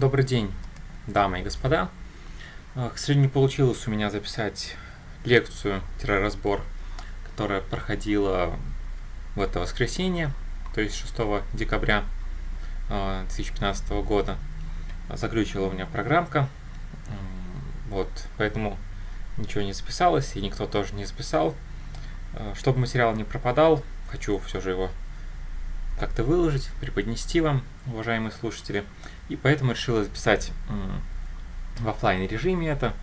Добрый день, дамы и господа. К сожалению, не получилось у меня записать лекцию-разбор, которая проходила в это воскресенье, то есть 6 декабря 2015 года. Заглючила у меня программка, вот, поэтому ничего не записалось, и никто тоже не записал. Чтобы материал не пропадал, хочу все же его как-то выложить, преподнести вам, уважаемые слушатели. И поэтому решила записать в офлайн режиме это,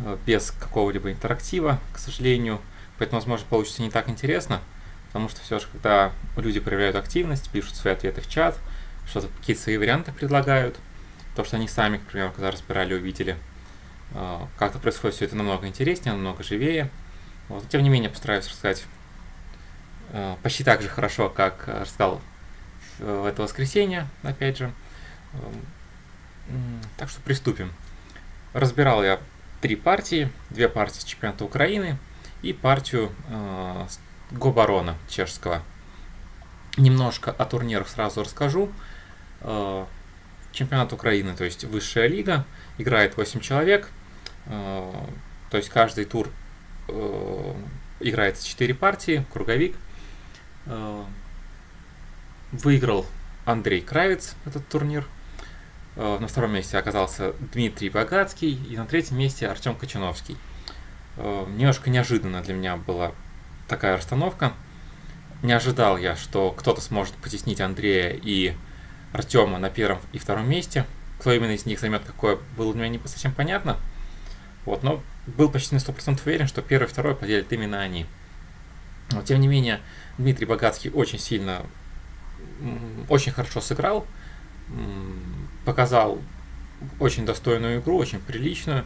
э, без какого-либо интерактива, к сожалению. Поэтому, возможно, получится не так интересно, потому что все же, когда люди проявляют активность, пишут свои ответы в чат, что-то какие-то свои варианты предлагают, то, что они сами, к примеру, когда разбирали, увидели, э, как-то происходит все это намного интереснее, намного живее. Вот. Тем не менее, постараюсь рассказать э, почти так же хорошо, как рассказал в это воскресенье, опять же. Эм, так что приступим. Разбирал я три партии, две партии чемпионата Украины и партию э, Гобарона чешского. Немножко о турнирах сразу расскажу. Э, чемпионат Украины, то есть высшая лига, играет 8 человек, э, то есть каждый тур э, играется 4 партии, круговик. Э, Выиграл Андрей Кравец этот турнир. Э, на втором месте оказался Дмитрий Богатский и на третьем месте Артем Кочановский. Э, немножко неожиданно для меня была такая расстановка. Не ожидал я, что кто-то сможет потеснить Андрея и Артема на первом и втором месте. Кто именно из них займет какое, было для меня не совсем понятно. Вот, но был почти на 100% уверен, что первый и второй поделят именно они. Но, тем не менее, Дмитрий Богатский очень сильно очень хорошо сыграл, показал очень достойную игру, очень приличную,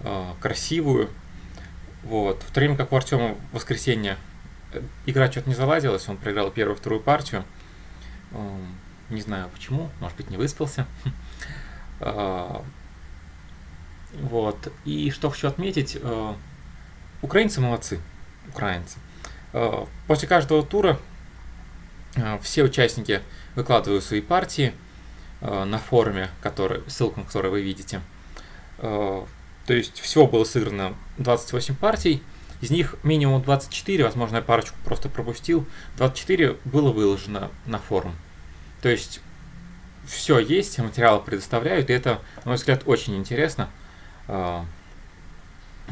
а, красивую. Вот. В то время как у Артема в воскресенье э, игра что-то не заладилась, он проиграл первую вторую партию. Не знаю почему, может быть не выспался. А, вот. И что хочу отметить, э, украинцы молодцы, украинцы. После каждого тура все участники выкладывают свои партии э, на форуме, который, ссылку на который вы видите. Э, то есть всего было сыграно 28 партий, из них минимум 24, возможно, я парочку просто пропустил, 24 было выложено на форум. То есть все есть, материалы предоставляют, и это, на мой взгляд, очень интересно,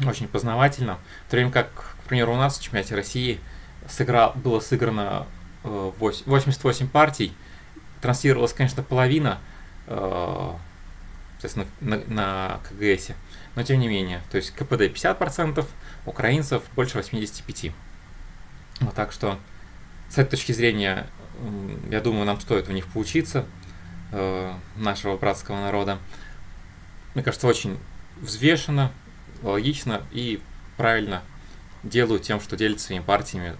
очень познавательно. В то время как, к примеру, у нас в чемпионате России сыграл, было сыграно 88 э, партий, транслировалась, конечно, половина, э, соответственно, на, на КГС, но тем не менее, то есть КПД 50%, украинцев больше 85%. Вот так что с этой точки зрения, я думаю, нам стоит у них поучиться, э, нашего братского народа. Мне кажется, очень взвешенно, логично и правильно делают тем, что делятся своими партиями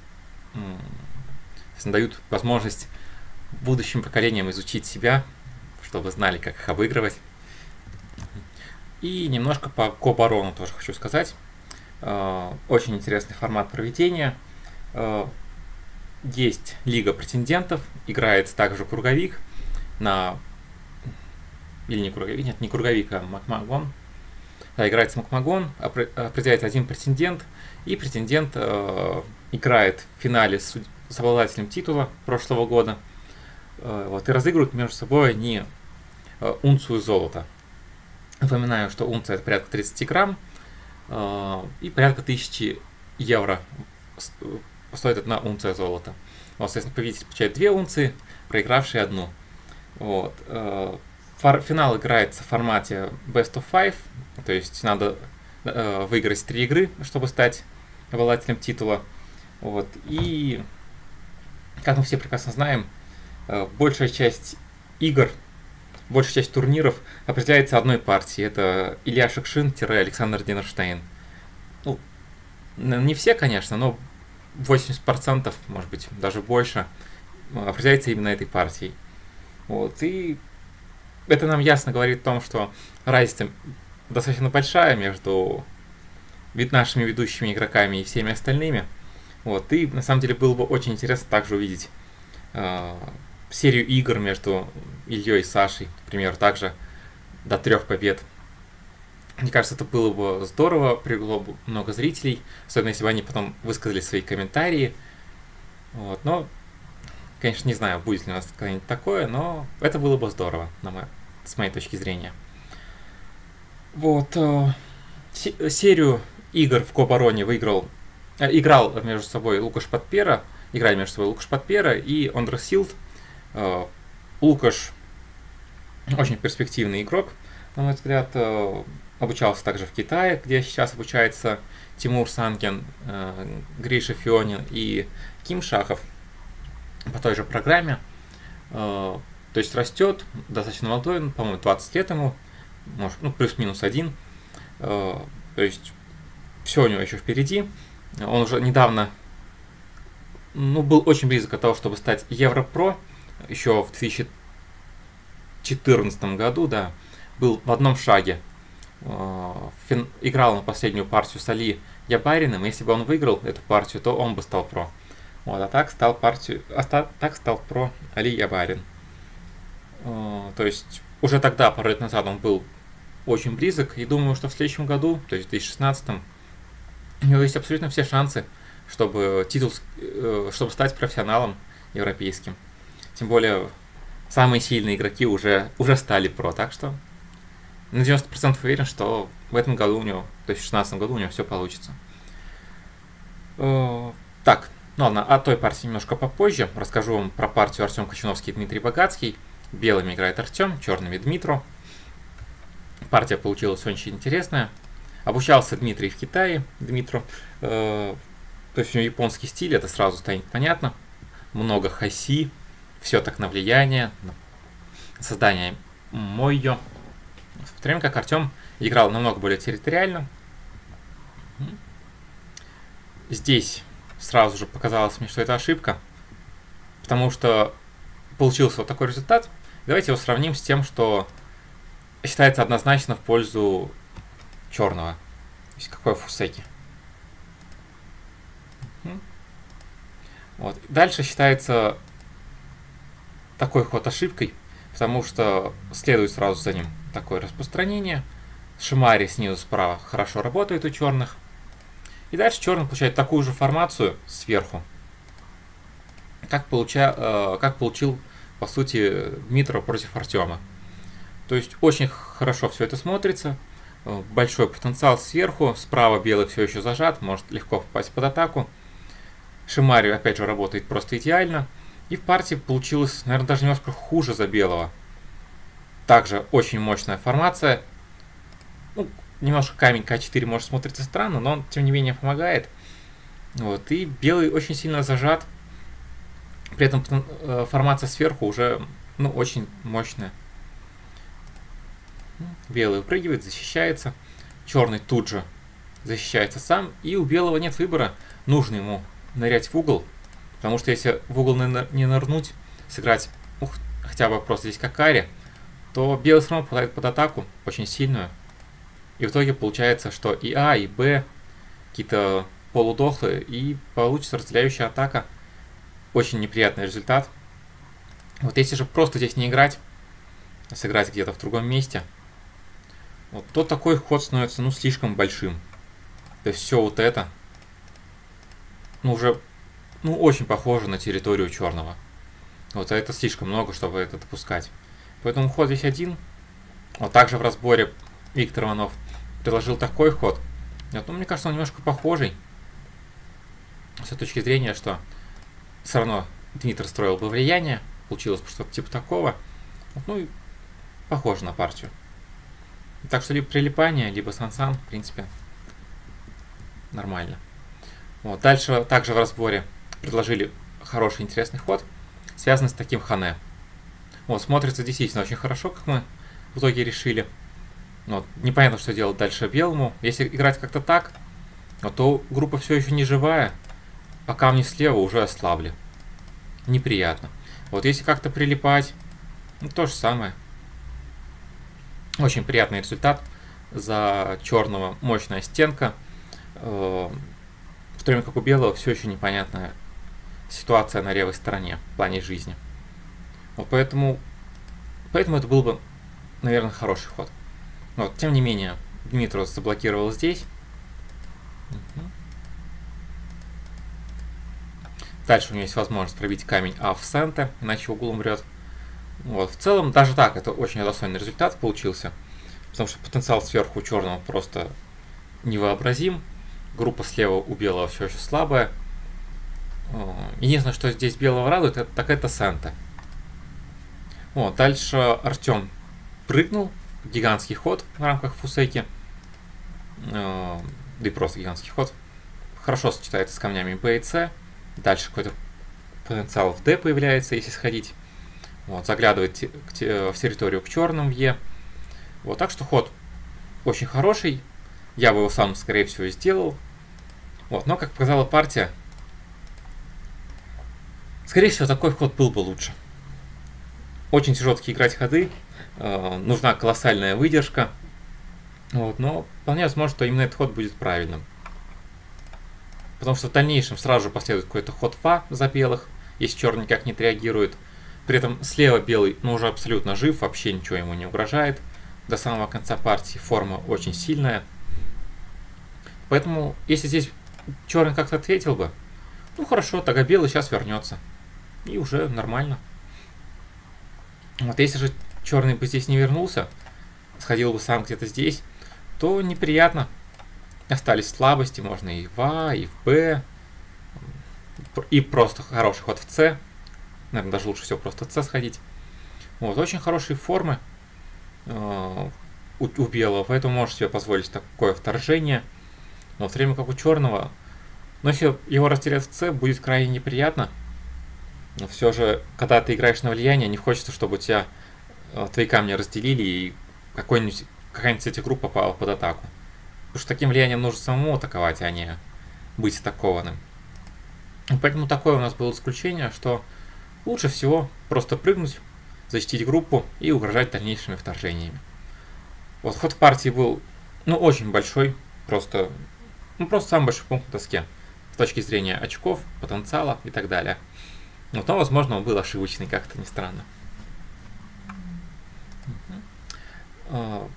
дают возможность будущим поколениям изучить себя, чтобы знали, как их обыгрывать. И немножко по Кобарону тоже хочу сказать. Э, очень интересный формат проведения. Э, есть Лига претендентов, играется также круговик на... Или не круговик, нет, не круговик, а Макмагон. Да, играется Макмагон, определяется один претендент, и претендент э, играет в финале с с обладателем титула прошлого года. Э, вот, и разыгрывают между собой они э, унцию золота. Напоминаю, что унция это порядка 30 грамм э, и порядка 1000 евро стоит одна унция золота. Вот, соответственно, победитель получает две унции, проигравший одну. Вот. Финал играется в формате Best of Five, то есть надо выиграть три игры, чтобы стать обладателем титула. Вот. И как мы все прекрасно знаем, э, большая часть игр, большая часть турниров определяется одной партией. Это Илья Шекшин-Александр Динерштейн. Ну, не все, конечно, но 80%, может быть, даже больше, определяется именно этой партией. Вот, и это нам ясно говорит о том, что разница достаточно большая между нашими ведущими игроками и всеми остальными – вот, и на самом деле было бы очень интересно также увидеть э, серию игр между Ильей и Сашей, например, также до трех побед. Мне кажется, это было бы здорово, привело бы много зрителей, особенно если бы они потом высказали свои комментарии. Вот, но, конечно, не знаю, будет ли у нас когда-нибудь такое, но это было бы здорово, на мой, с моей точки зрения. Вот, э, серию игр в Кобароне выиграл, играл между собой Лукаш Подпера, играли между собой Лукаш Подпера и Ондрасилд. Э, Лукаш очень перспективный игрок, на мой взгляд, э, обучался также в Китае, где сейчас обучается Тимур Санкин, э, Гриша Фионин и Ким Шахов по той же программе. Э, то есть растет, достаточно молодой, по-моему, 20 лет ему, может, ну, плюс-минус один. Э, то есть все у него еще впереди. Он уже недавно ну, был очень близок от того, чтобы стать Европро, еще в 2014 году, да, был в одном шаге. Э, фин, играл на последнюю партию с Али Ябариным. Если бы он выиграл эту партию, то он бы стал про. Вот, а так стал партию, а так стал про Али Ябарин. Э, то есть уже тогда, пару лет назад, он был очень близок. И думаю, что в следующем году, то есть в 2016, у него есть абсолютно все шансы, чтобы титул, э, чтобы стать профессионалом европейским. Тем более, самые сильные игроки уже, уже стали про, так что на 90% уверен, что в этом году у него, то есть в 2016 году у него все получится. Э, так, ну ладно, о той партии немножко попозже. Расскажу вам про партию Артем Кочановский и Дмитрий Богатский. Белыми играет Артем, черными Дмитро. Партия получилась очень интересная. Обучался Дмитрий в Китае, Дмитро. Э, то есть у него японский стиль, это сразу станет понятно. Много хаси, все так на влияние, создание мойо. В то время как Артем играл намного более территориально. Здесь сразу же показалось мне, что это ошибка, потому что получился вот такой результат. Давайте его сравним с тем, что считается однозначно в пользу черного. То есть какое фусеки. Вот. Дальше считается такой ход ошибкой, потому что следует сразу за ним такое распространение. Шимари снизу справа хорошо работает у черных. И дальше черный получает такую же формацию сверху, как, получа, э, как получил, по сути, Дмитров против Артема. То есть очень хорошо все это смотрится. Э, большой потенциал сверху. Справа белый все еще зажат, может легко попасть под атаку. Шимари опять же работает просто идеально. И в партии получилось, наверное, даже немножко хуже за белого. Также очень мощная формация. Ну, немножко камень К4 может смотрится странно, но он тем не менее помогает. Вот, и белый очень сильно зажат. При этом э, формация сверху уже ну, очень мощная. Белый выпрыгивает, защищается. Черный тут же защищается сам. И у белого нет выбора. Нужно ему нырять в угол. Потому что если в угол не нырнуть, сыграть ух, хотя бы просто здесь какари, то белый все равно попадает под атаку очень сильную. И в итоге получается, что и А, и Б какие-то полудохлые, и получится разделяющая атака. Очень неприятный результат. Вот если же просто здесь не играть, а сыграть где-то в другом месте, вот, то такой ход становится, ну, слишком большим. То есть все вот это, ну, уже, ну, очень похоже на территорию черного. Вот, а это слишком много, чтобы это допускать. Поэтому ход здесь один. Вот также в разборе Виктор Иванов предложил такой ход. Вот, ну, мне кажется, он немножко похожий. С точки зрения, что все равно Дмитрий строил бы влияние. Получилось что-то типа такого. Вот, ну и похоже на партию. Так что либо прилипание, либо сансан, в принципе, нормально. Вот. Дальше также в разборе предложили хороший интересный ход, связанный с таким хане. Вот, смотрится действительно очень хорошо, как мы в итоге решили. Вот, непонятно, что делать дальше белому. Если играть как-то так, вот, то группа все еще не живая, а камни слева уже ослабли. Неприятно. Вот если как-то прилипать, ну, то же самое. Очень приятный результат. За черного мощная стенка. Э, в то время как у белого все еще непонятная ситуация на левой стороне в плане жизни. Вот поэтому, поэтому это было бы наверное, хороший ход. Вот, тем не менее, Дмитрос заблокировал здесь. Дальше у него есть возможность пробить камень А в центр, иначе угол умрет. Вот. В целом, даже так, это очень достойный результат получился. Потому что потенциал сверху черного просто невообразим. Группа слева у белого все еще слабая. Единственное, что здесь белого радует, это, так это Санта. Вот, дальше Артем прыгнул. Гигантский ход в рамках Фусеки. Да и просто гигантский ход. Хорошо сочетается с камнями B и C. Дальше какой-то потенциал в D появляется, если сходить. Вот, заглядывает в территорию к черным в Е. Вот, так что ход очень хороший. Я бы его сам, скорее всего, сделал. Вот, но, как показала партия, скорее всего, такой ход был бы лучше. Очень тяжело играть ходы, э, нужна колоссальная выдержка. Вот, но вполне возможно, что именно этот ход будет правильным. Потому что в дальнейшем сразу же последует какой-то ход фа за белых, если черный никак не отреагирует. При этом слева белый, ну, уже абсолютно жив, вообще ничего ему не угрожает. До самого конца партии форма очень сильная. Поэтому, если здесь черный как-то ответил бы, ну хорошо, тогда белый сейчас вернется. И уже нормально. Вот если же черный бы здесь не вернулся, сходил бы сам где-то здесь, то неприятно. Остались слабости, можно и в А, и в Б, и просто хороший ход в С. Наверное, даже лучше всего просто С сходить. Вот, очень хорошие формы э, у, у белого, поэтому можешь себе позволить такое вторжение. Но в то время как у черного, но если его растерять в С, будет крайне неприятно. Но все же, когда ты играешь на влияние, не хочется, чтобы тебя э, твои камни разделили и какой-нибудь какая-нибудь из этих групп попала под атаку. Потому что таким влиянием нужно самому атаковать, а не быть атакованным. Поэтому такое у нас было исключение, что Лучше всего просто прыгнуть, защитить группу и угрожать дальнейшими вторжениями. Вот ход партии был, ну, очень большой, просто, ну, просто самый большой пункт на доске с точки зрения очков, потенциала и так далее. Вот, но, возможно, он был ошибочный, как-то не странно. А,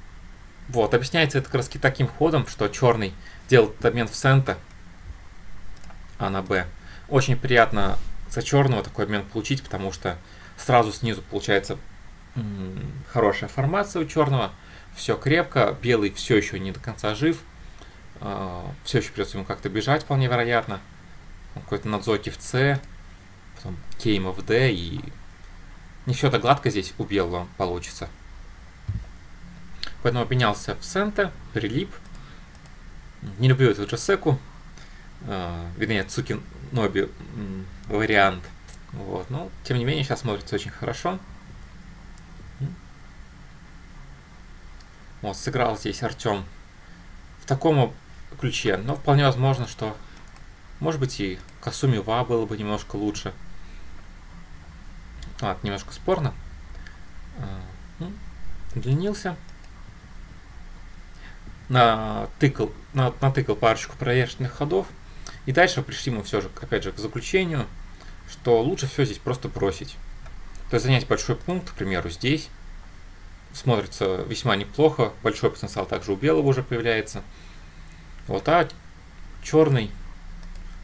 вот, объясняется это раз таким ходом, что черный делает обмен в центр, а на Б. Очень приятно за черного такой обмен получить, потому что сразу снизу получается хорошая формация у черного, все крепко, белый все еще не до конца жив, а, все еще придется ему как-то бежать, вполне вероятно. Какой-то надзоки в С, потом кейма в Д, и не все так гладко здесь у белого получится. Поэтому обменялся в центр, прилип. Не люблю эту джесеку, э, вернее, Цукин Ноби вариант. Вот, но тем не менее сейчас смотрится очень хорошо. Вот, сыграл здесь Артем в таком ключе, но вполне возможно, что может быть и Касуми Ва было бы немножко лучше. А, немножко спорно. А, ну, длинился. Натыкал, на, натыкал парочку проверочных ходов. И дальше пришли мы все же, опять же, к заключению, что лучше все здесь просто бросить. То есть занять большой пункт, к примеру, здесь. Смотрится весьма неплохо. Большой потенциал также у белого уже появляется. Вот, а черный.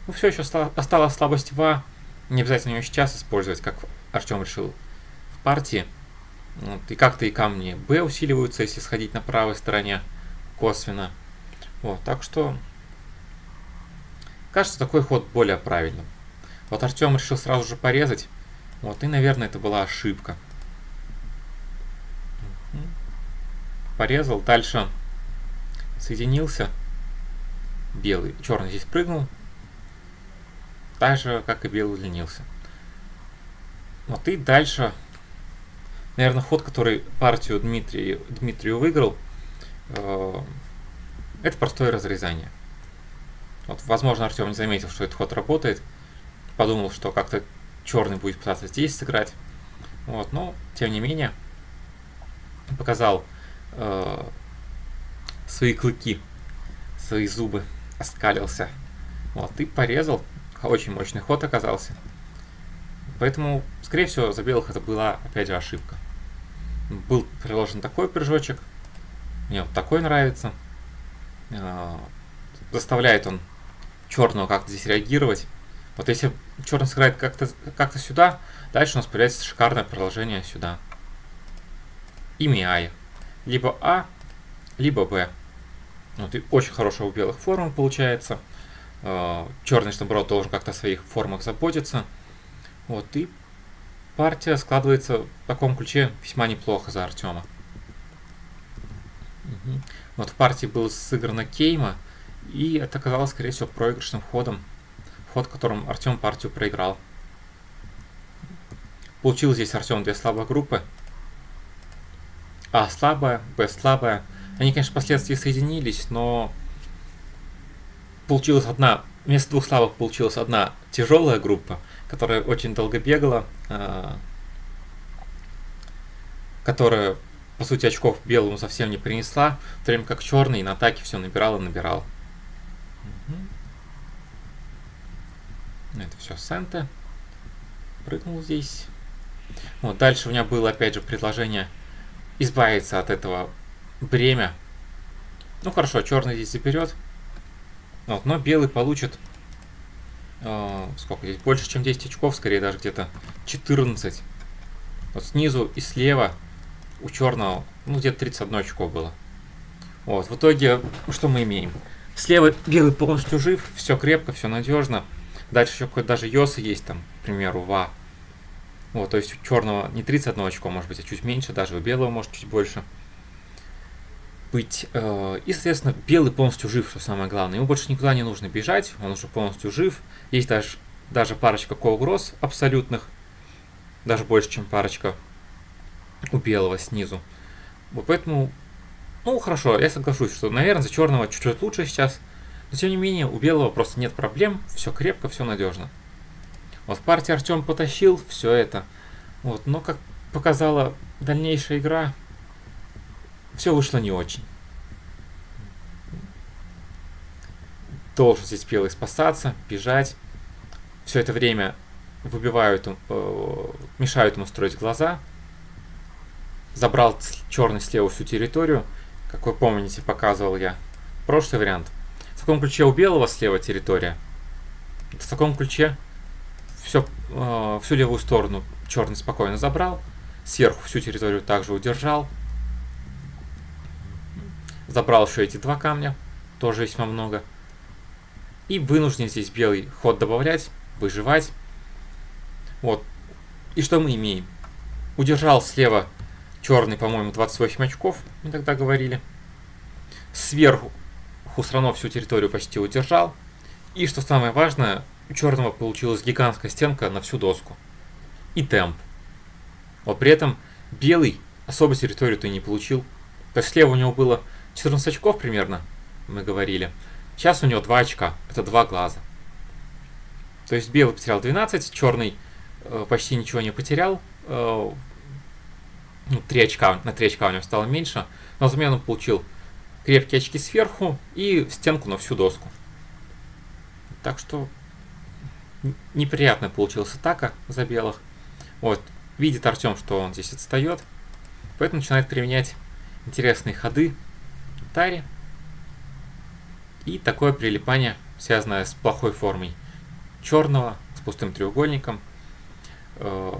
Ну, все еще осталась слабость ва. Не обязательно ее сейчас использовать, как Артем решил в партии. Вот, и как-то и камни Б усиливаются, если сходить на правой стороне косвенно. Вот, так что Кажется, такой ход более правильным. Вот Артем решил сразу же порезать. Вот, и, наверное, это была ошибка. Порезал. Дальше соединился. Белый. Черный здесь прыгнул. Так же, как и белый удлинился. Вот и дальше, наверное, ход, который партию Дмитрий, Дмитрию выиграл, э, это простое разрезание. Вот, возможно, Артем не заметил, что этот ход работает. Подумал, что как-то черный будет пытаться здесь сыграть. Вот, но, тем не менее, показал э, свои клыки, свои зубы, оскалился. Вот, и порезал. Очень мощный ход оказался. Поэтому, скорее всего, за белых это была, опять же, ошибка. Был приложен такой прыжочек. Мне вот такой нравится. А, заставляет он черного как-то здесь реагировать. Вот если черный сыграет как-то как сюда, дальше у нас появляется шикарное приложение сюда. Имя Ай. Либо А, либо Б. Вот, и очень хорошая у белых форма получается. А, черный, наоборот, должен как-то о своих формах заботиться. Вот, и партия складывается в таком ключе весьма неплохо за Артема. Угу. Вот в партии был сыграна Кейма, и это оказалось, скорее всего, проигрышным ходом. Ход, которым Артем партию проиграл. Получил здесь Артем две слабые группы. А слабая, Б слабая. Они, конечно, впоследствии соединились, но получилась одна, вместо двух слабых получилась одна тяжелая группа, которая очень долго бегала, э, которая, по сути, очков белому совсем не принесла, в то время как черный на атаке все набирал и набирал. Это все Санта. Прыгнул здесь. Вот, дальше у меня было опять же предложение избавиться от этого бремя. Ну хорошо, черный здесь заберет. Вот, но белый получит э, сколько здесь? Больше, чем 10 очков, скорее даже где-то 14. Вот снизу и слева у черного, ну где-то 31 очко было. Вот, в итоге, что мы имеем? Слева белый полностью жив, все крепко, все надежно. Дальше еще какой-то даже Йоса есть там, к примеру, ва. Вот, то есть у черного не 31 очко, может быть, а чуть меньше, даже у белого может чуть больше быть. Э, и, соответственно, белый полностью жив, что самое главное. Ему больше никуда не нужно бежать, он уже полностью жив. Есть даже, даже парочка колгросс абсолютных, даже больше, чем парочка у белого снизу. Вот поэтому, ну хорошо, я соглашусь, что, наверное, за черного чуть-чуть лучше сейчас. Но тем не менее, у белого просто нет проблем, все крепко, все надежно. Вот в партии Артем потащил все это. Вот, но как показала дальнейшая игра, все вышло не очень. Должен здесь белый спасаться, бежать. Все это время выбивают, э, мешают ему строить глаза. Забрал черный слева всю территорию. Как вы помните, показывал я прошлый вариант. Таком ключе у белого слева территория. В таком ключе все, э, всю левую сторону черный спокойно забрал. Сверху всю территорию также удержал. Забрал еще эти два камня. Тоже весьма много. И вынужден здесь белый ход добавлять, выживать. Вот. И что мы имеем? Удержал слева черный, по-моему, 28 очков, мы тогда говорили. Сверху Хусранов всю территорию почти удержал. И что самое важное, у черного получилась гигантская стенка на всю доску. И темп. Вот при этом белый особо территорию-то не получил. То есть слева у него было 14 очков примерно, мы говорили. Сейчас у него 2 очка, это 2 глаза. То есть белый потерял 12, черный э, почти ничего не потерял. Э, ну, 3 очка, на 3 очка у него стало меньше. Но взамен он получил крепкие очки сверху и стенку на всю доску. Так что неприятная получилась атака за белых. Вот, видит Артем, что он здесь отстает, поэтому начинает применять интересные ходы Тари. И такое прилипание, связанное с плохой формой черного, с пустым треугольником. Э,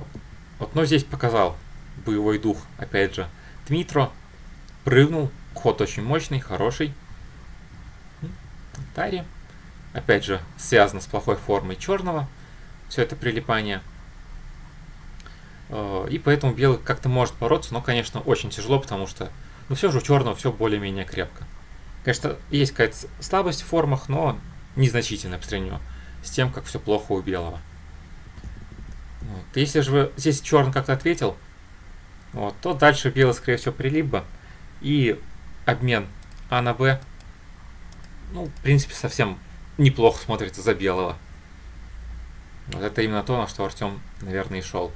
вот, но здесь показал боевой дух, опять же, Дмитро. Прыгнул, ход очень мощный, хороший. Тари. Опять же, связано с плохой формой черного. Все это прилипание. Э, и поэтому белый как-то может бороться, но, конечно, очень тяжело, потому что, ну, все же у черного все более-менее крепко. Конечно, есть какая-то слабость в формах, но незначительная по сравнению с тем, как все плохо у белого. Вот. Если же вы, здесь черный как-то ответил, вот, то дальше белый, скорее всего, прилип бы. И обмен А на Б, ну, в принципе, совсем неплохо смотрится за белого. Вот это именно то, на что Артем, наверное, и шел.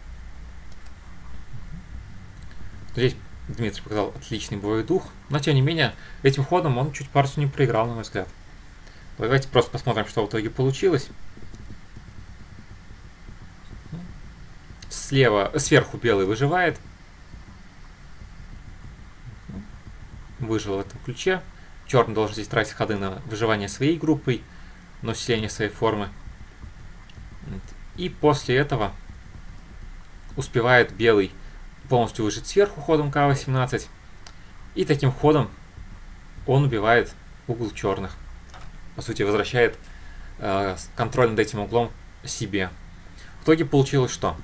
Здесь Дмитрий показал отличный боевой дух, но тем не менее, этим ходом он чуть партию не проиграл, на мой взгляд. Давайте просто посмотрим, что в итоге получилось. Слева, сверху белый выживает. Выжил в этом ключе. Черный должен здесь тратить ходы на выживание своей группой, на усиление своей формы. И после этого успевает белый полностью выжить сверху ходом К-18. И таким ходом он убивает угол черных. По сути, возвращает э, контроль над этим углом себе. В итоге получилось что?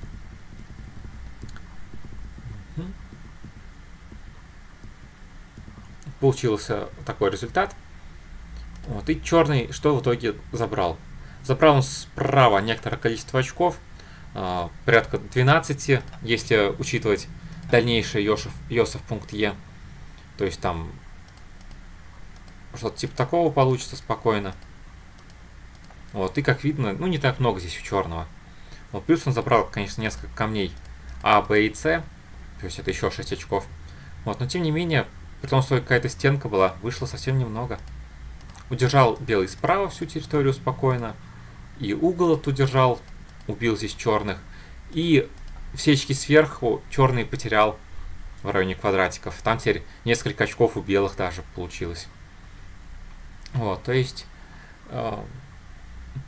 Получился такой результат. Вот, и черный что в итоге забрал? Забрал он справа некоторое количество очков, э, порядка 12, если учитывать дальнейший Йосиф, Йосиф пункт Е. То есть там что-то типа такого получится спокойно. Вот, и как видно, ну не так много здесь у черного. Вот, плюс он забрал, конечно, несколько камней А, Б и С. То есть это еще 6 очков. Вот, но тем не менее, при том, что какая-то стенка была, вышло совсем немного. Удержал белый справа всю территорию спокойно. И угол тут удержал, убил здесь черных. И все очки сверху черный потерял в районе квадратиков. Там теперь несколько очков у белых даже получилось. Вот, то есть... Э,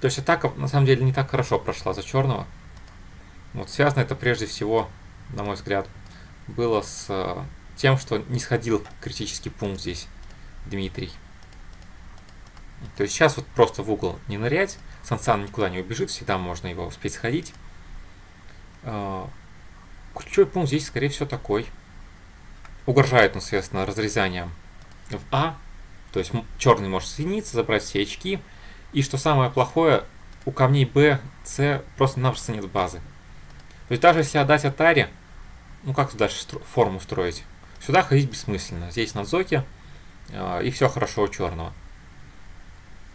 то есть атака на самом деле не так хорошо прошла за черного. Вот связано это прежде всего, на мой взгляд, было с э, тем, что не сходил критический пункт здесь Дмитрий. То есть сейчас вот просто в угол не нырять, Сансан никуда не убежит, всегда можно его успеть сходить. Э, ключевой пункт здесь, скорее всего, такой. Угрожает, ну, соответственно, разрезанием в А. То есть черный может соединиться, забрать все очки. И что самое плохое, у камней Б, С просто-напросто нет базы. То есть даже если отдать Атаре, ну как дальше форму строить? Сюда ходить бессмысленно. Здесь на Зоке, э, и все хорошо у черного.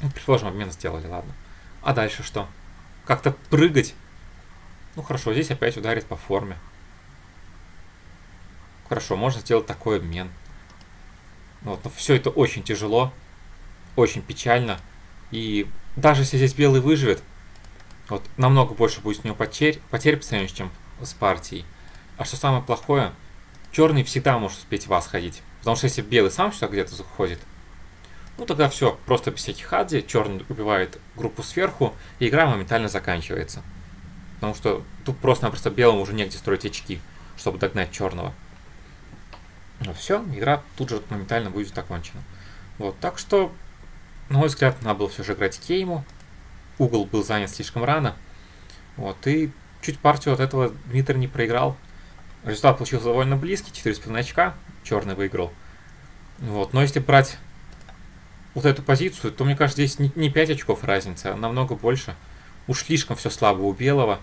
Ну, предположим, обмен сделали, ладно. А дальше что? Как-то прыгать ну хорошо, здесь опять ударит по форме. Хорошо, можно сделать такой обмен. Вот, но все это очень тяжело, очень печально. И даже если здесь белый выживет, вот намного больше будет у него потерь, потерь по сравнению, чем с партией. А что самое плохое, черный всегда может успеть вас ходить. Потому что если белый сам сюда где-то заходит, ну тогда все, просто без всяких хадзи, черный убивает группу сверху, и игра моментально заканчивается. Потому что тут просто-напросто белому уже негде строить очки, чтобы догнать черного. Ну все, игра тут же моментально будет закончена. Вот, так что, на мой взгляд, надо было все же играть Кейму. Угол был занят слишком рано. Вот, и чуть партию от этого Дмитрий не проиграл. Результат получился довольно близкий, 4,5 очка, черный выиграл. Вот, но если брать вот эту позицию, то мне кажется, здесь не 5 очков разница, а намного больше. Уж слишком все слабо у белого.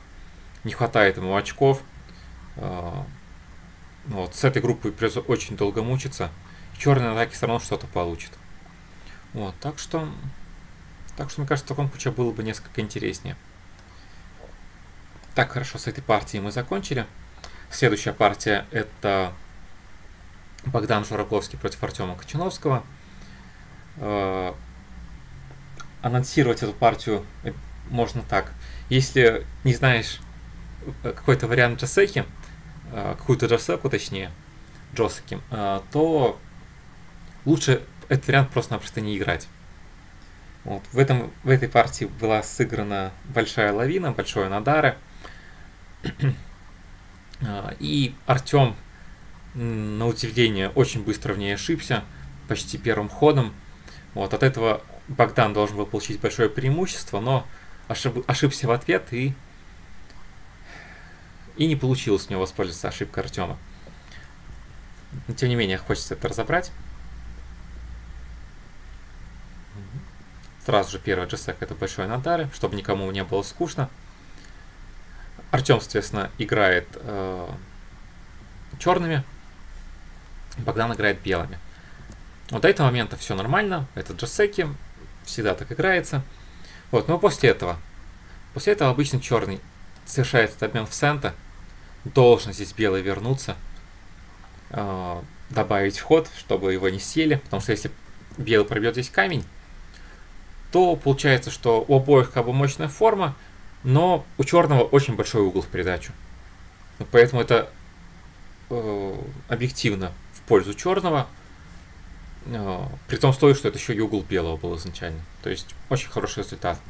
Не хватает ему очков. А, вот, с этой группой придется очень долго мучиться. Черный атаки все равно что-то получит. Вот, так что... Так что, мне кажется, в таком ключе было бы несколько интереснее. Так, хорошо, с этой партией мы закончили. Следующая партия это Богдан Жураковский против Артема Кочановского. Э, анонсировать эту партию можно так. Если не знаешь э, какой-то вариант джасеки, э, какую-то джасеку точнее, джосеки, э, то лучше этот вариант просто-напросто не играть. Вот. В, этом, в этой партии была сыграна большая лавина, большое надары. И Артем, на удивление, очень быстро в ней ошибся, почти первым ходом. Вот, от этого Богдан должен был получить большое преимущество, но ошиб, ошибся в ответ и, и не получилось у него воспользоваться ошибкой Артема. Но, тем не менее, хочется это разобрать. Сразу же первый джессек это большой надары, чтобы никому не было скучно. Артем, соответственно, играет э, черными, Богдан играет белыми. Вот до этого момента все нормально, это джессеки, всегда так играется. Вот, но после этого, после этого обычно черный совершает этот обмен в сента, должен здесь белый вернуться, э, добавить ход, чтобы его не сели, потому что если белый пробьет здесь камень, то получается, что у обоих как бы мощная форма, но у черного очень большой угол в придачу. Поэтому это э, объективно в пользу черного. э, при том условии, что это еще и угол белого был изначально. То есть очень хороший результат.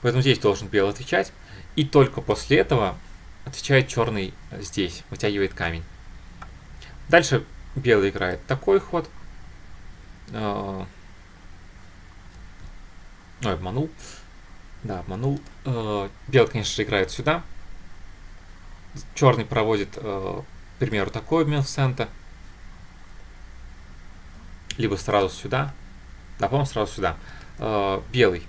Поэтому здесь должен белый отвечать. И только после этого отвечает черный здесь, вытягивает камень. Дальше белый играет такой ход. Ой, обманул. Да, обманул. Белый, конечно же, играет сюда. Черный проводит, к примеру, такой обмен в центр либо сразу сюда, да, по-моему, сразу сюда. Э, белый,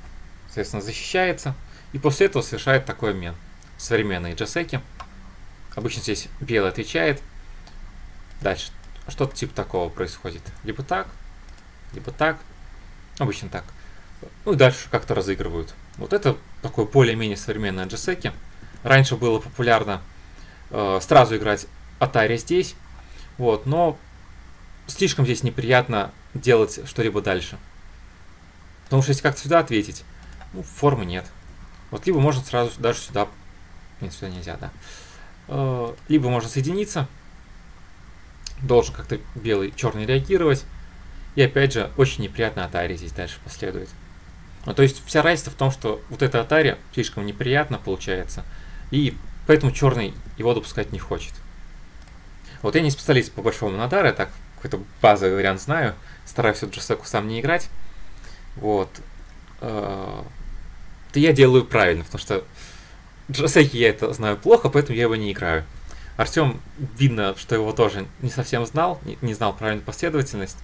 соответственно, защищается, и после этого совершает такой обмен. Современные джасеки. Обычно здесь белый отвечает. Дальше что-то типа такого происходит. Либо так, либо так. Обычно так. Ну и дальше как-то разыгрывают. Вот это такое более-менее современное джасеки. Раньше было популярно э, сразу играть Atari здесь. Вот, но слишком здесь неприятно делать что-либо дальше. Потому что если как-то сюда ответить, ну, формы нет. Вот либо можно сразу даже сюда... Нет, сюда нельзя, да. Э, либо можно соединиться. Должен как-то белый, черный реагировать. И опять же, очень неприятно атари здесь дальше последует. Ну, то есть вся разница в том, что вот эта атари слишком неприятно получается. И поэтому черный его допускать не хочет. Вот я не специалист по большому Надара, я так какой-то базовый вариант знаю. Стараюсь эту джесеку сам не играть. Вот. Это я делаю правильно, потому что джесеки я это знаю плохо, поэтому я его не играю. Артем, видно, что его тоже не совсем знал, не знал правильную последовательность,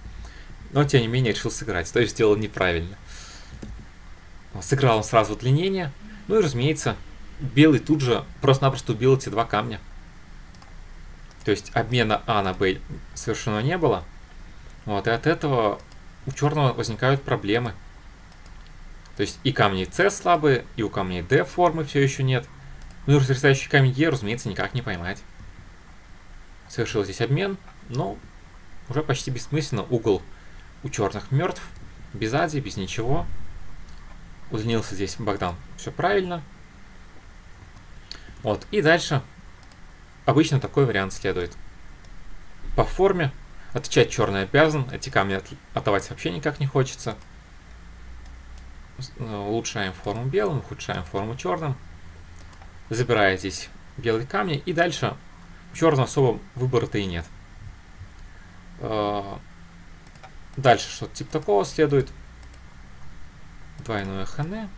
но тем не менее решил сыграть, то есть сделал неправильно. Сыграл он сразу удлинение, ну и разумеется, белый тут же просто-напросто убил эти два камня. То есть обмена А на Б совершенно не было. Вот, и от этого у черного возникают проблемы. То есть и камни С слабые, и у камней D формы все еще нет. Ну и разрезающий камень Е, разумеется, никак не поймать. Совершил здесь обмен, но уже почти бессмысленно. Угол у черных мертв, без ади, без ничего. Удлинился здесь Богдан. Все правильно. Вот, и дальше Обычно такой вариант следует. По форме отвечать черный обязан, эти камни от, отдавать вообще никак не хочется. Э, улучшаем форму белым, ухудшаем форму черным. Забирая здесь белые камни, и дальше черного особо выбора-то и нет. Э, дальше что-то типа такого следует. Двойное хн.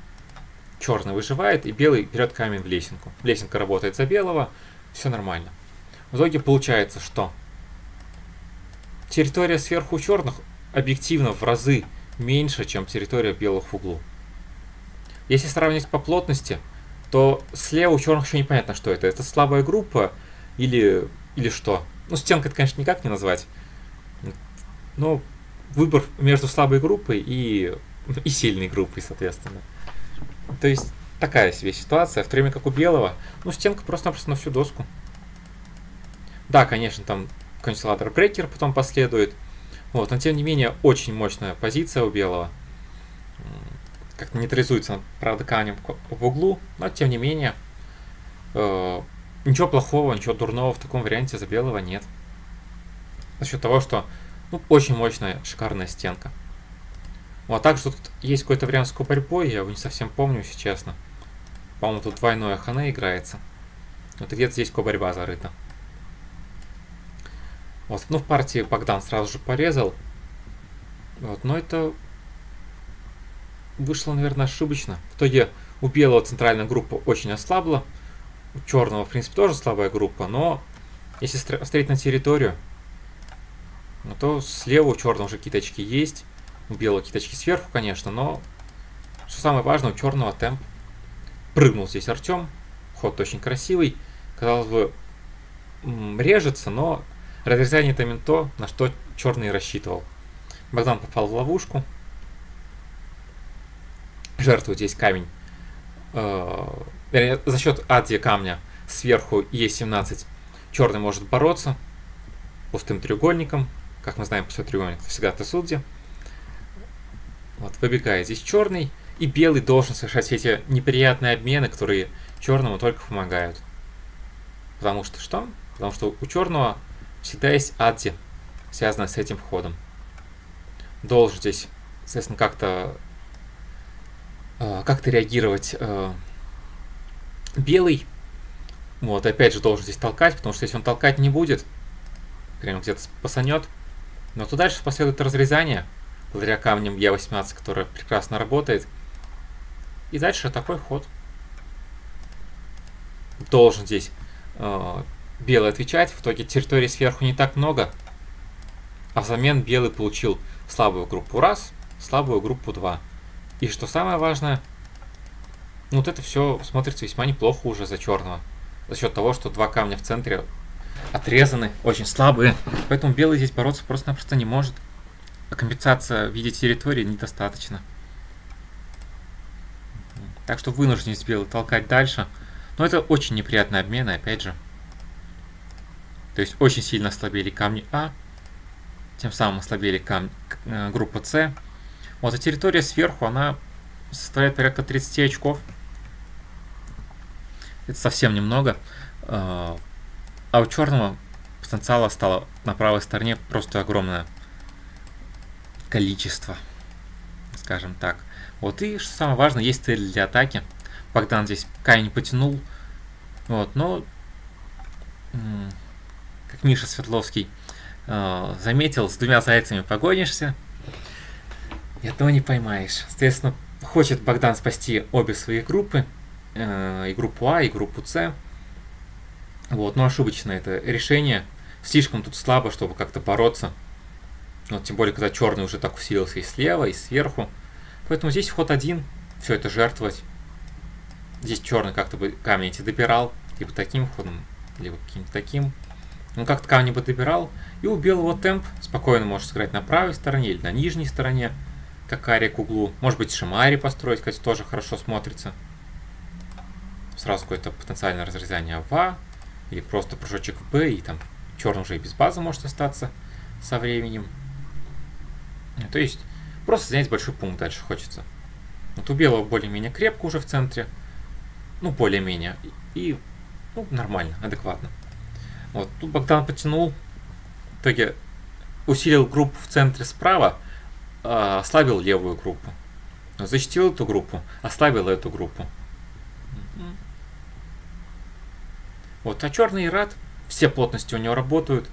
Черный выживает, и белый берет камень в лесенку. Лесенка работает за белого, все нормально. В итоге получается, что территория сверху черных объективно в разы меньше, чем территория белых в углу. Если сравнивать по плотности, то слева у черных еще непонятно, что это. Это слабая группа или, или что. Ну, стенка это, конечно, никак не назвать. Но выбор между слабой группой и, и сильной группой, соответственно. То есть такая себе ситуация, в то время как у белого, ну, стенка просто-напросто на всю доску. Да, конечно, там ладер брекер потом последует. Вот, но тем не менее, очень мощная позиция у белого. Как-то нейтрализуется, правда, камнем в углу, но тем не менее, э, ничего плохого, ничего дурного в таком варианте за белого нет. За счет того, что ну, очень мощная, шикарная стенка. Вот, а также тут есть какой-то вариант с борьбой, я его не совсем помню, если честно. По-моему, тут двойное хане играется. Вот где-то здесь борьба зарыта. Вот, ну в партии Богдан сразу же порезал. Вот, но это вышло, наверное, ошибочно. В итоге у белого центральная группа очень ослабла. У черного, в принципе, тоже слабая группа, но если смотреть на территорию, ну, то слева у черного уже какие-то очки есть. У белого какие-то очки сверху, конечно, но что самое важное, у черного темп Прыгнул здесь Артем. Ход очень красивый. Казалось бы, режется, но разрезание это то, на что черный рассчитывал. Богдан попал в ловушку. Жертвует здесь камень. Э, за счет адия камня сверху Е17 черный может бороться пустым треугольником. Как мы знаем, пустой треугольник всегда ты судья. Вот, выбегает здесь черный. И белый должен совершать все эти неприятные обмены, которые черному только помогают. Потому что что? Потому что у черного всегда есть адди, связанная с этим ходом. должен здесь, соответственно, как-то э, как-то реагировать э, белый. Вот, опять же, должен здесь толкать, потому что если он толкать не будет, прям где-то пасанет, но то дальше последует разрезание, благодаря камням Е18, которая прекрасно работает. И дальше такой ход. Должен здесь э, белый отвечать. В итоге территории сверху не так много. А взамен белый получил слабую группу раз, слабую группу 2. И что самое важное, ну, вот это все смотрится весьма неплохо уже за черного. За счет того, что два камня в центре отрезаны, очень слабые. Поэтому белый здесь бороться просто-напросто не может. А компенсация в виде территории недостаточно. Так что вынужден белый толкать дальше. Но это очень неприятный обмен, опять же. То есть очень сильно ослабели камни А. Тем самым ослабели кам... Э, группа С. Вот, а территория сверху, она составляет порядка 30 очков. Это совсем немного. А, а у черного потенциала стало на правой стороне просто огромное количество. Скажем так. Вот и что самое важное, есть цель для атаки. Богдан здесь камень потянул. Вот, но как Миша Светловский э, заметил, с двумя зайцами погонишься, и этого не поймаешь. Соответственно, хочет Богдан спасти обе свои группы, э, и группу А, и группу С. Вот, но ошибочно это решение. Слишком тут слабо, чтобы как-то бороться. Вот, тем более, когда черный уже так усилился и слева, и сверху. Поэтому здесь ход один, все это жертвовать. Здесь черный как-то бы камни эти добирал, либо таким ходом, либо каким-то таким. Он как-то камни бы добирал и убил его темп. Спокойно можешь сыграть на правой стороне или на нижней стороне, как Ари к углу. Может быть, Шимари построить, кстати, тоже хорошо смотрится. Сразу какое-то потенциальное разрезание в или просто прыжочек в Б, и там черный уже и без базы может остаться со временем. То есть, просто занять большой пункт дальше хочется. Вот у белого более-менее крепко уже в центре. Ну, более-менее. И, ну, нормально, адекватно. Вот, тут Богдан потянул. В итоге усилил группу в центре справа, э, ослабил левую группу. Защитил эту группу, ослабил эту группу. Вот, а черный рад, все плотности у него работают.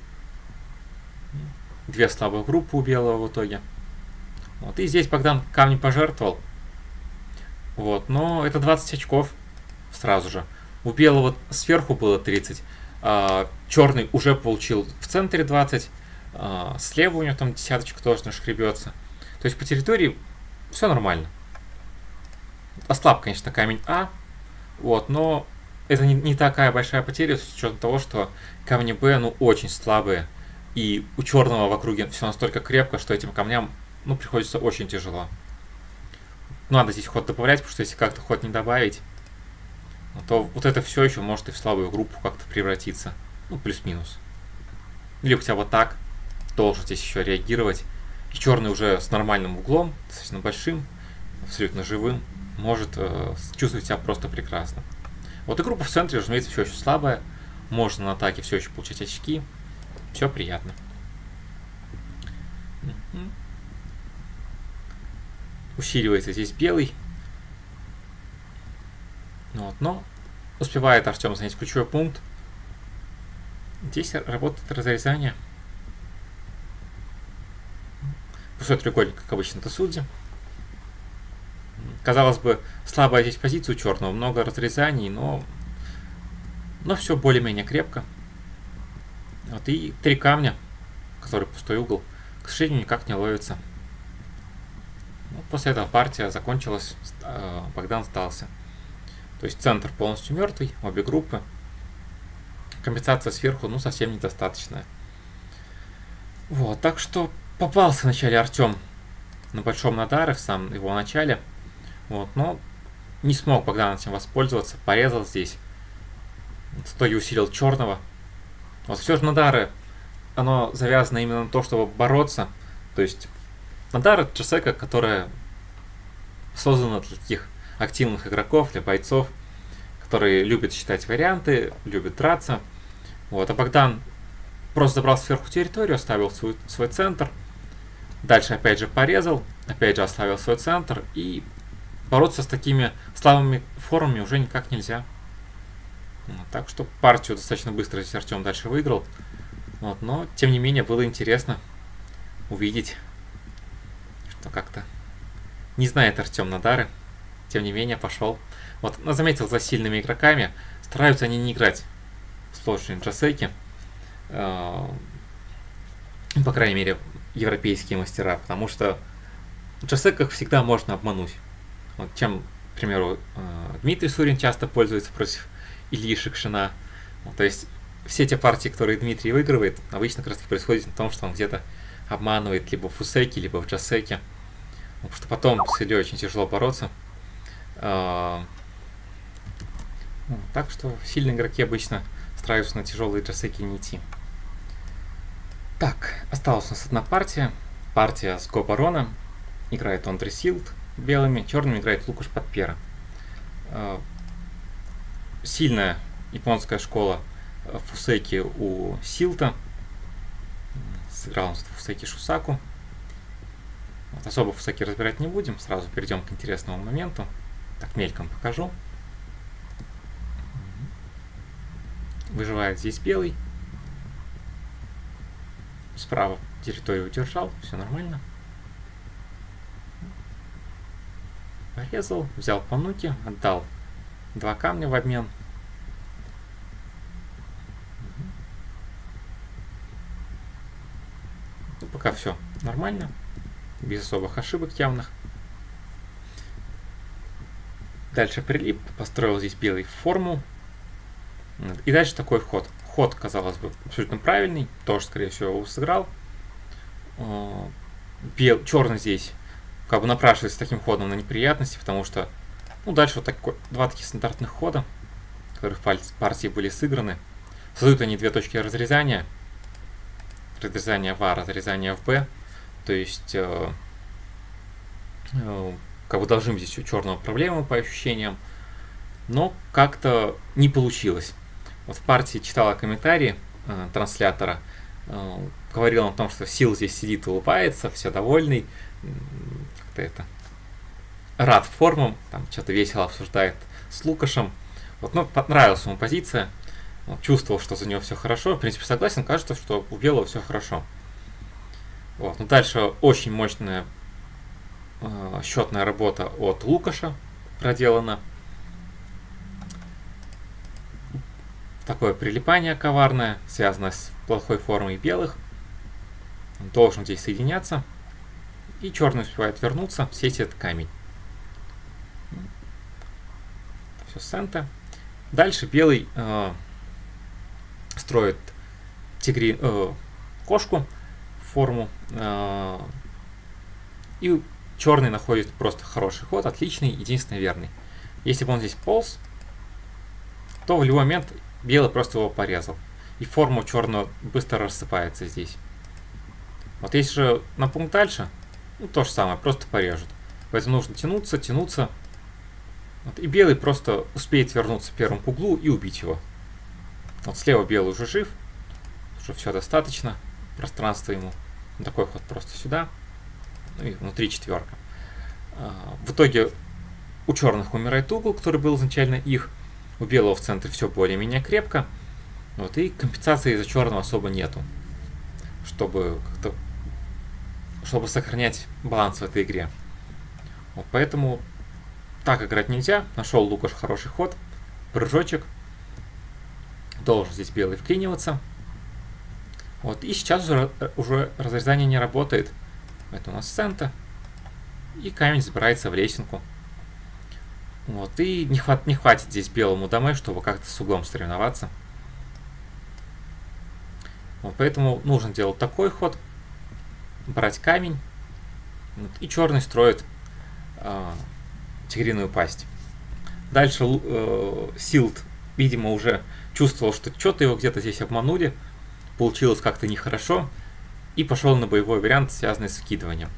Две слабые группы у белого в итоге. Вот, и здесь Богдан камни пожертвовал. Вот, но это 20 очков сразу же. У белого сверху было 30, а, черный уже получил в центре 20, а, слева у него там десяточка тоже нашкребется. То есть по территории все нормально. Ослаб, конечно, камень А, вот, но это не, не такая большая потеря с учетом того, что камни Б, ну, очень слабые. И у черного в округе все настолько крепко, что этим камням, ну, приходится очень тяжело. Надо здесь ход добавлять, потому что если как-то ход не добавить, то вот это все еще может и в слабую группу как-то превратиться. Ну, плюс-минус. Или хотя вот так должен здесь еще реагировать. И черный уже с нормальным углом, достаточно большим, абсолютно живым, может э, чувствовать себя просто прекрасно. Вот и группа в центре, разумеется, все еще слабая. Можно на атаке все еще получать очки. Все приятно. Усиливается здесь белый. Вот, но успевает Артем занять ключевой пункт. Здесь работает разрезание. Пустой треугольник, как обычно, это судьи. Казалось бы, слабая здесь позиция у черного, много разрезаний, но, но все более-менее крепко. Вот и три камня, которые пустой угол, к сожалению, никак не ловятся. После этого партия закончилась, э, Богдан сдался. То есть центр полностью мертвый, обе группы. Компенсация сверху, ну, совсем недостаточная. Вот, так что попался вначале Артем на большом надаре в самом его начале. Вот, но не смог Богдан этим воспользоваться, порезал здесь. В итоге усилил черного. Вот все же надары, оно завязано именно на то, чтобы бороться. То есть Надар это Джесека, которая создана для таких активных игроков, для бойцов, которые любят считать варианты, любят драться. Вот, а Богдан просто забрал сверху территорию, оставил свой, свой центр. Дальше опять же порезал, опять же оставил свой центр и бороться с такими слабыми формами уже никак нельзя. Вот, так что партию достаточно быстро здесь Артем дальше выиграл. Вот, но, тем не менее, было интересно увидеть, что как-то не знает Артем Надары. Тем не менее, пошел. Вот, но заметил за сильными игроками, стараются они не играть сложные джасеки. Э, по крайней мере, европейские мастера, потому что в джасеках всегда можно обмануть. Вот чем, к примеру, э, Дмитрий Сурин часто пользуется против Ильи Шикшина. Вот, то есть все те партии, которые Дмитрий выигрывает, обычно как раз происходит на том, что он где-то обманывает либо в фусеке, либо в джасеке. Потому что потом с Ильей очень тяжело бороться. А, ну, так что сильные игроки обычно стараются на тяжелые джасеки не идти. Так, осталась у нас одна партия. Партия с Го Барона. Играет он Силд белыми, черными играет Лукаш Подпера. А, сильная японская школа Фусеки у Силта. Сыграл он Фусеки Шусаку. Вот особо Фусеки разбирать не будем, сразу перейдем к интересному моменту. Так, мельком покажу. Выживает здесь белый. Справа территорию удержал, все нормально. Порезал, взял по нуке, отдал два камня в обмен. Ну, пока все нормально, без особых ошибок явных. Дальше прилип, построил здесь белый форму. И дальше такой ход. Ход, казалось бы, абсолютно правильный, тоже, скорее всего, его сыграл. Бел, черный здесь как бы напрашивается таким ходом на неприятности, потому что ну, дальше вот такой, два таких стандартных хода, которые в партии были сыграны. Создают они две точки разрезания. Разрезание в А, разрезание в Б. То есть, э, э, как бы должны быть здесь у черного проблемы по ощущениям. Но как-то не получилось. Вот в партии читала комментарии э, транслятора. Э, говорил о том, что Сил здесь сидит улыбается, все довольный. Как-то это рад формам, там что-то весело обсуждает с Лукашем. Вот, ну, понравилась ему позиция, чувствовал, что за него все хорошо. В принципе, согласен, кажется, что у Белого все хорошо. Вот. Но дальше очень мощная э, счетная работа от Лукаша проделана. Такое прилипание коварное, связанное с плохой формой белых. Он должен здесь соединяться. И черный успевает вернуться, сесть этот камень все Сента. Дальше белый э, строит тигри, э, кошку форму. Э, и черный находит просто хороший ход, отличный, единственный верный. Если бы он здесь полз, то в любой момент белый просто его порезал. И форма черного быстро рассыпается здесь. Вот если же на пункт дальше, ну то же самое, просто порежут. Поэтому нужно тянуться, тянуться, вот, и белый просто успеет вернуться первым к углу и убить его. Вот слева белый уже жив, уже все достаточно, пространство ему. Вот такой ход просто сюда, ну и внутри четверка. А, в итоге у черных умирает угол, который был изначально их, у белого в центре все более-менее крепко. Вот, и компенсации за черного особо нету, чтобы как-то чтобы сохранять баланс в этой игре. Вот поэтому так играть нельзя. Нашел Лукаш хороший ход. Прыжочек. Должен здесь белый вклиниваться. Вот. И сейчас уже, уже разрезание не работает. Это у нас цента. И камень забирается в лесенку. Вот. И не, хват, не хватит здесь белому доме, чтобы как-то с углом соревноваться. Вот, поэтому нужно делать такой ход. Брать камень. Вот, и черный строит э, тигриную пасть. Дальше э, Силд, видимо, уже чувствовал, что что-то его где-то здесь обманули, получилось как-то нехорошо, и пошел на боевой вариант, связанный с скидыванием.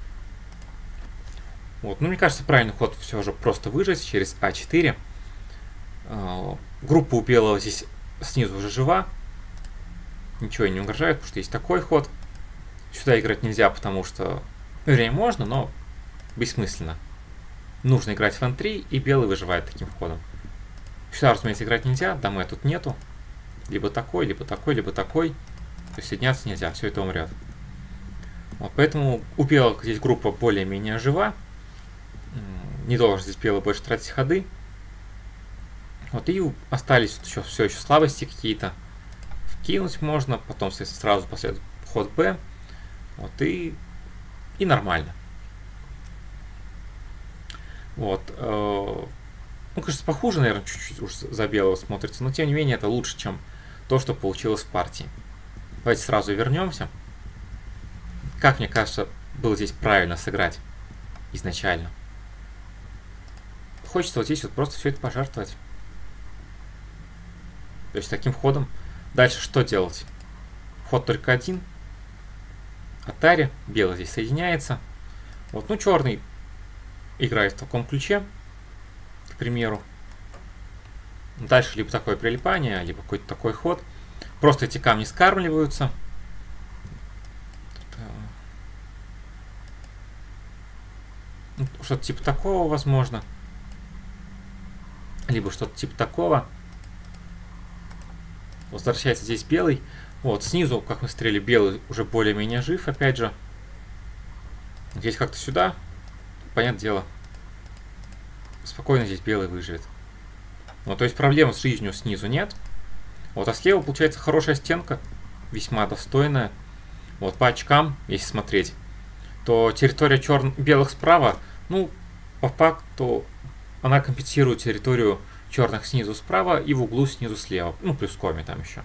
Вот. Ну, мне кажется, правильный ход все же просто выжать через А4. Э, группа у белого здесь снизу уже жива. Ничего не угрожает, потому что есть такой ход. Сюда играть нельзя, потому что Вернее, можно, но бессмысленно. Нужно играть в N3, и белый выживает таким ходом. Сюда, разумеется, играть нельзя, дамы тут нету. Либо такой, либо такой, либо такой. То есть нельзя, все это умрет. Вот, поэтому у белых здесь группа более-менее жива. Не должен здесь белый больше тратить ходы. Вот и остались еще, все еще слабости какие-то. Вкинуть можно, потом сразу последует ход Б. Вот и, и нормально. Вот. Э, ну, кажется, похуже, наверное, чуть-чуть уж за белого смотрится, но тем не менее это лучше, чем то, что получилось в партии. Давайте сразу вернемся. Как мне кажется, было здесь правильно сыграть изначально. Хочется вот здесь вот просто все это пожертвовать. То есть таким ходом. Дальше что делать? Ход только один. Атари. Белый здесь соединяется. Вот, ну, черный играет в таком ключе, к примеру. Дальше либо такое прилипание, либо какой-то такой ход. Просто эти камни скармливаются. Ну, что-то типа такого, возможно. Либо что-то типа такого. Возвращается здесь белый. Вот, снизу, как мы стрели, белый уже более-менее жив, опять же. Здесь как-то сюда. Понятное дело. Спокойно здесь белый выживет. Ну, то есть проблем с жизнью снизу нет. Вот, а слева получается хорошая стенка. Весьма достойная. Вот, по очкам, если смотреть, то территория черно-белых справа, ну, по факту, она компенсирует территорию черных снизу справа и в углу снизу слева. Ну, плюс коми там еще.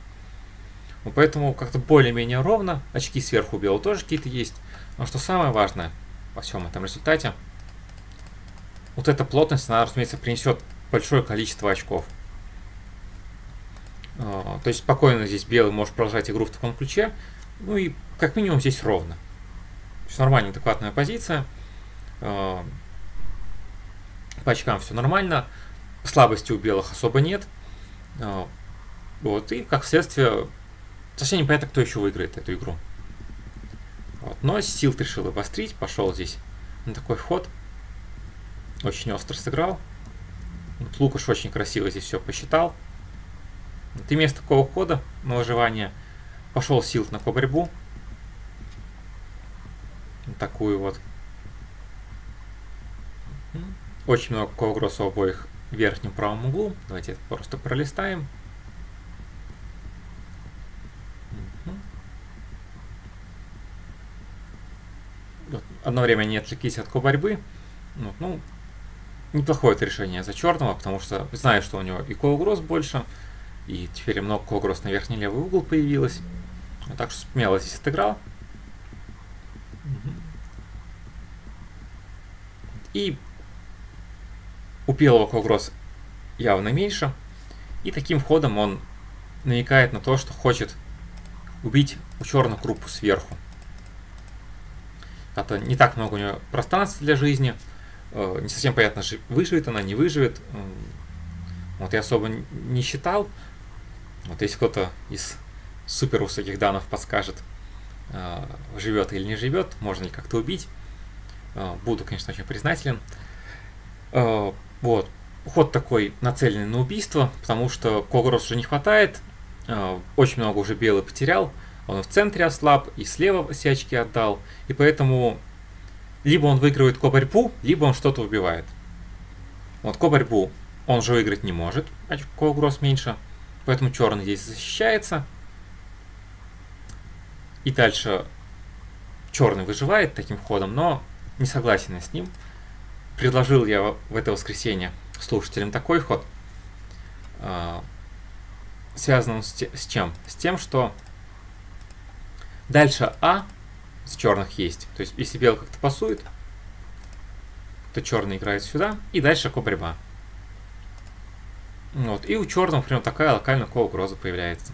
Ну, поэтому как-то более-менее ровно. Очки сверху белого тоже какие-то есть. Но что самое важное во всем этом результате, вот эта плотность, она, разумеется, принесет большое количество очков. А, то есть спокойно здесь белый может продолжать игру в таком ключе. Ну и как минимум здесь ровно. То есть адекватная позиция. А, по очкам все нормально слабости у белых особо нет. А, вот, и как следствие, совсем непонятно, кто еще выиграет эту игру. Вот, но Силт решил обострить, пошел здесь на такой ход. Очень остро сыграл. Вот Лукаш очень красиво здесь все посчитал. Вот, и вместо такого хода на выживание пошел Силт на борьбу. Вот такую вот. Очень много коугросса у обоих верхнем правом углу. Давайте это просто пролистаем. Одно время не отвлеклись от борьбы. Ну, ну, неплохое это решение за черного, потому что знаю, что у него и коугроз больше, и теперь много коугроз на верхний левый угол появилось. Так что смело здесь отыграл. И у белого Колгросс явно меньше. И таким ходом он намекает на то, что хочет убить у черную группу сверху. Это не так много у нее пространства для жизни. Э, не совсем понятно, выживет она, не выживет. Вот я особо не считал. Вот если кто-то из супер высоких данных подскажет, э, живет или не живет, можно ли как-то убить, э, буду, конечно, очень признателен. Вот. Ход такой нацеленный на убийство, потому что Когорос уже не хватает. А, очень много уже белый потерял. Он в центре ослаб, и слева все отдал. И поэтому либо он выигрывает ко-борьбу, либо он что-то убивает. Вот ко-борьбу он же выиграть не может, очко угроз меньше. Поэтому черный здесь защищается. И дальше черный выживает таким ходом, но не согласен я с ним предложил я в это воскресенье слушателям такой ход, э, связан с, чем? С тем, что дальше А с черных есть. То есть, если белый как-то пасует, то черный играет сюда, и дальше ко-борьба. Вот. И у черного, например, такая локальная ко-угроза появляется.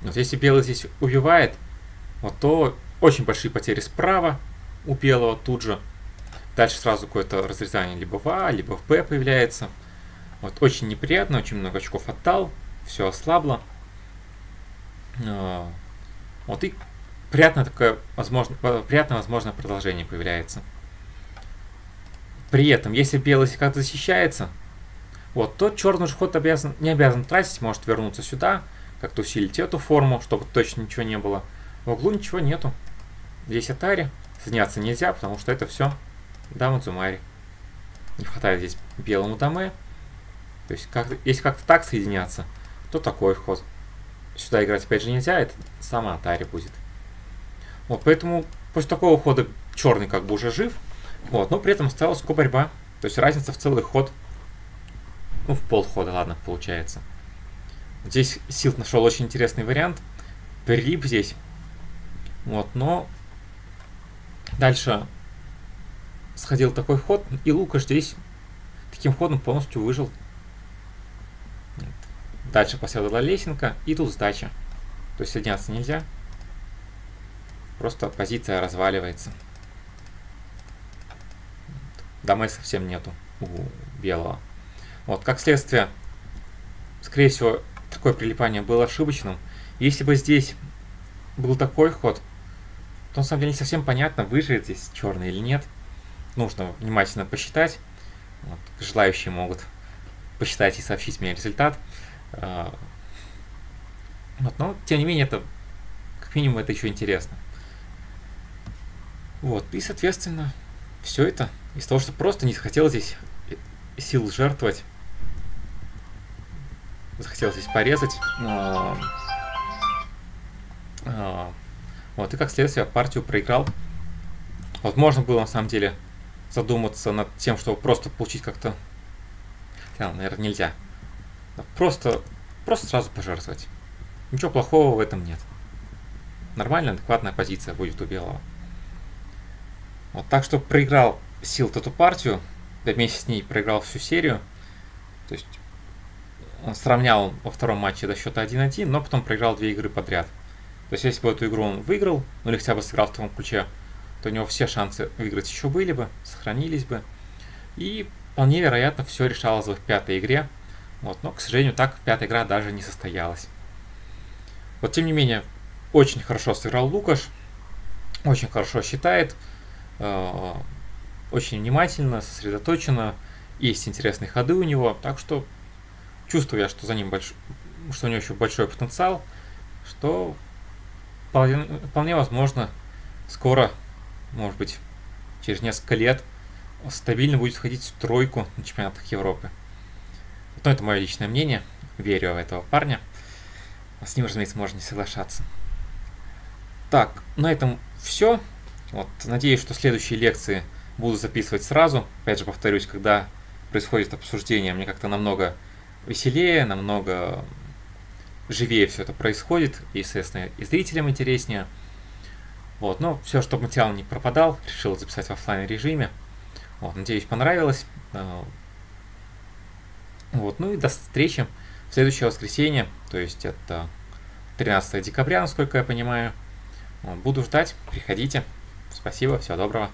Вот если белый здесь убивает, вот то очень большие потери справа у белого тут же. Дальше сразу какое-то разрезание либо в А, либо в Б появляется. Вот, очень неприятно, очень много очков отдал, все ослабло. А, вот и приятное такое, возможно, приятное возможное продолжение появляется. При этом, если белый как-то защищается, вот, то черный же ход обязан, не обязан тратить, может вернуться сюда, как-то усилить эту форму, чтобы точно ничего не было. В углу ничего нету. Здесь атари, соединяться нельзя, потому что это все дама Дзумари. Не хватает здесь белому даме. То есть, как, если как-то так соединяться, то такой ход. Сюда играть опять же нельзя, это сама атари будет. Вот, поэтому после такого хода черный как бы уже жив, вот, но при этом осталась ко-борьба. То есть разница в целый ход. Ну, в полхода, ладно, получается. Здесь Силт нашел очень интересный вариант. Прилип здесь. Вот, но дальше сходил такой ход, и Лука здесь таким ходом полностью выжил. Дальше последовала лесенка, и тут сдача. То есть соединяться нельзя. Просто позиция разваливается. Домой совсем нету у белого. Вот, как следствие, скорее всего, такое прилипание было ошибочным. Если бы здесь был такой ход, то на самом деле не совсем понятно, выживет здесь черный или нет. Нужно внимательно посчитать. Вот, желающие могут посчитать и сообщить мне результат. А, вот, но, тем не менее, это как минимум это еще интересно. Вот, и, соответственно, все это из того, что просто не захотел здесь сил жертвовать. Захотел здесь порезать. А, а, вот, и как следствие партию проиграл. Вот можно было на самом деле задуматься над тем, чтобы просто получить как-то... Наверное, нельзя. Просто, просто сразу пожертвовать. Ничего плохого в этом нет. Нормальная, адекватная позиция будет у белого. Вот так что проиграл Силт эту партию, вместе с ней проиграл всю серию. То есть сравнял во втором матче до счета 1-1, но потом проиграл две игры подряд. То есть если бы эту игру он выиграл, ну или хотя бы сыграл в таком ключе, то у него все шансы выиграть еще были бы, сохранились бы. И вполне вероятно все решалось бы в пятой игре. Вот, но, к сожалению, так пятая игра даже не состоялась. Вот, тем не менее, очень хорошо сыграл Лукаш, очень хорошо считает. Э, очень внимательно, сосредоточенно. Есть интересные ходы у него, так что чувствую я, что за ним больш... что у него еще большой потенциал, что вполне, вполне возможно скоро, может быть, через несколько лет стабильно будет входить в тройку на чемпионатах Европы. Но это мое личное мнение, верю в этого парня. С ним, разумеется, можно не соглашаться. Так, на этом все. Вот, надеюсь, что следующие лекции буду записывать сразу. Опять же, повторюсь, когда происходит обсуждение, мне как-то намного веселее, намного живее все это происходит, и, соответственно, и зрителям интереснее. Вот, но все, чтобы материал не пропадал, решил записать в офлайн режиме. Вот, надеюсь, понравилось. Э, вот, ну и до встречи в следующее воскресенье, то есть это 13 декабря, насколько я понимаю. Буду ждать, приходите. Спасибо, всего доброго.